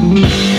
Música